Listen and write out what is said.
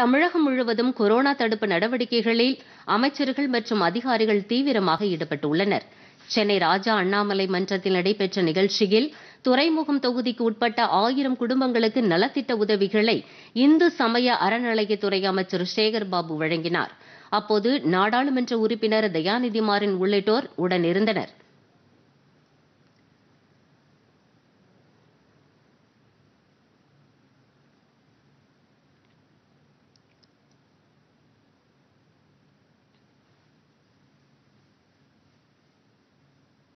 தமிழகம் முழுவதும் கொரோனா தடுப்பு நடவடிக்கைகளில் அமைச்சர்கள் மற்றும் அதிகாரிகள் தீவிரமாக ஈடுபட்டுள்ளனர். சென்னை ராஜா அண்ணாமலை மன்றத்தில் நடைபெற்ற நிகழ்ச்சியில் துறைமுகம் தொகுதிக்கு உட்பட்ட ஆயிரம் குடும்பங்களுக்கு நலத்திட்ட உதவிகளை இந்து சமய அறநிலையத்துறை அமைச்சர் சேகர்பாபு வழங்கினார். அப்போது நாடாளுமன்ற உறுப்பினர் தயாநிதி மாறன் உள்ளிட்டோர் உடனிருந்தனர்